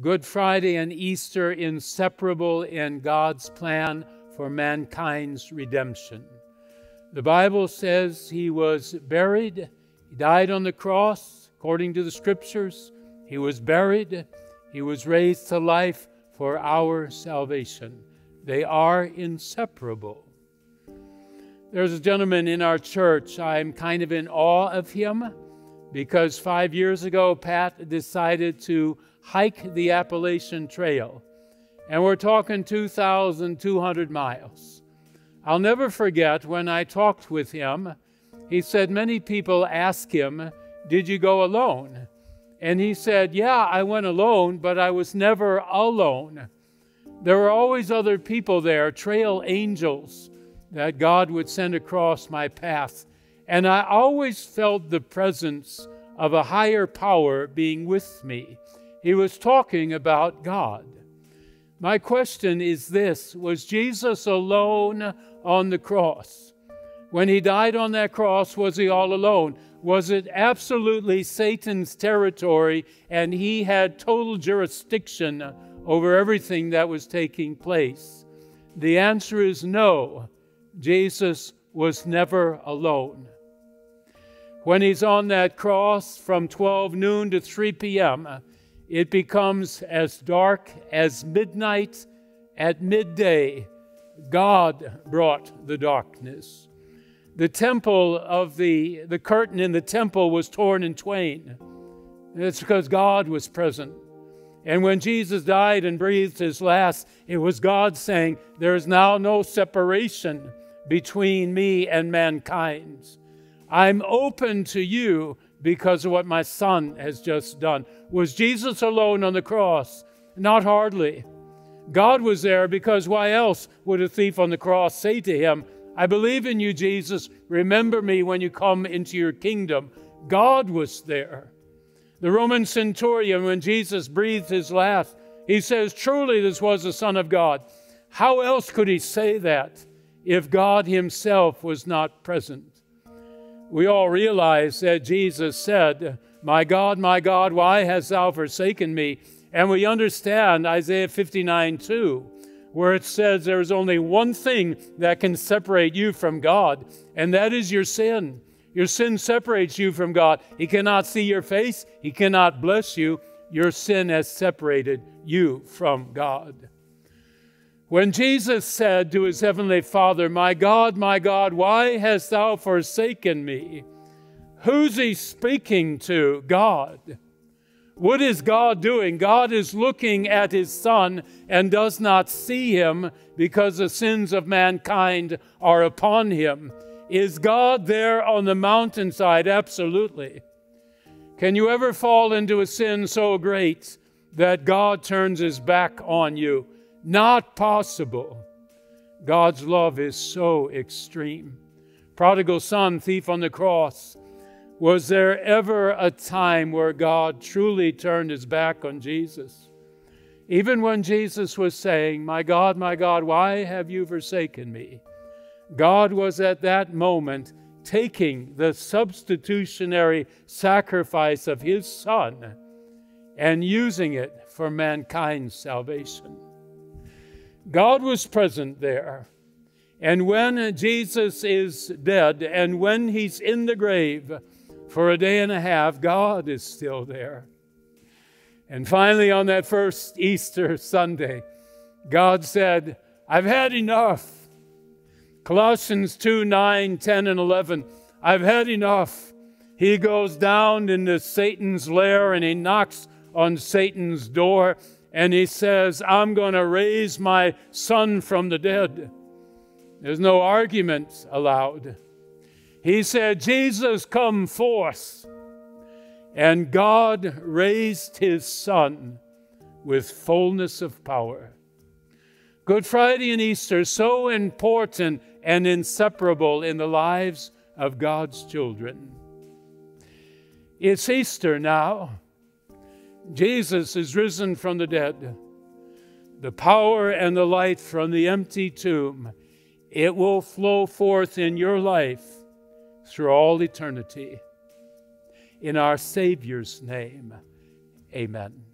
Good Friday and Easter inseparable in God's plan for mankind's redemption. The Bible says he was buried, he died on the cross, according to the scriptures. He was buried, he was raised to life for our salvation. They are inseparable. There's a gentleman in our church, I'm kind of in awe of him because five years ago, Pat decided to hike the Appalachian Trail. And we're talking 2,200 miles. I'll never forget when I talked with him, he said many people ask him, Did you go alone? And he said, Yeah, I went alone, but I was never alone. There were always other people there, trail angels that God would send across my path. And I always felt the presence of a higher power being with me. He was talking about God. My question is this Was Jesus alone on the cross? When he died on that cross, was he all alone? Was it absolutely Satan's territory and he had total jurisdiction over everything that was taking place? The answer is no. Jesus was never alone. When he's on that cross from 12 noon to 3 p.m., it becomes as dark as midnight at midday. God brought the darkness. The temple of the, the curtain in the temple was torn in twain. It's because God was present. And when Jesus died and breathed his last, it was God saying, There is now no separation between me and mankind. I'm open to you because of what my son has just done. Was Jesus alone on the cross? Not hardly. God was there because why else would a thief on the cross say to him, I believe in you, Jesus. Remember me when you come into your kingdom. God was there. The Roman centurion, when Jesus breathed his last, he says, Truly, this was the Son of God. How else could he say that if God himself was not present? We all realize that Jesus said, My God, my God, why hast thou forsaken me? And we understand Isaiah 59 2, where it says there is only one thing that can separate you from God, and that is your sin. Your sin separates you from God. He cannot see your face, He cannot bless you. Your sin has separated you from God. When Jesus said to his heavenly Father, My God, my God, why hast thou forsaken me? Who's he speaking to? God. What is God doing? God is looking at his Son and does not see him because the sins of mankind are upon him. Is God there on the mountainside? Absolutely. Can you ever fall into a sin so great that God turns his back on you? Not possible. God's love is so extreme. Prodigal son, thief on the cross. Was there ever a time where God truly turned his back on Jesus? Even when Jesus was saying, My God, my God, why have you forsaken me? God was at that moment taking the substitutionary sacrifice of his Son and using it for mankind's salvation. God was present there. And when Jesus is dead and when he's in the grave for a day and a half, God is still there. And finally, on that first Easter Sunday, God said, I've had enough. Colossians 2 9, 10, and 11. I've had enough. He goes down into Satan's lair and he knocks on Satan's door and he says, I'm going to raise my son from the dead. There's no argument allowed. He said, Jesus, come forth. And God raised his son with fullness of power. Good Friday and Easter, so important and inseparable in the lives of God's children. It's Easter now. Jesus is risen from the dead. The power and the light from the empty tomb, it will flow forth in your life through all eternity. In our Savior's name, amen.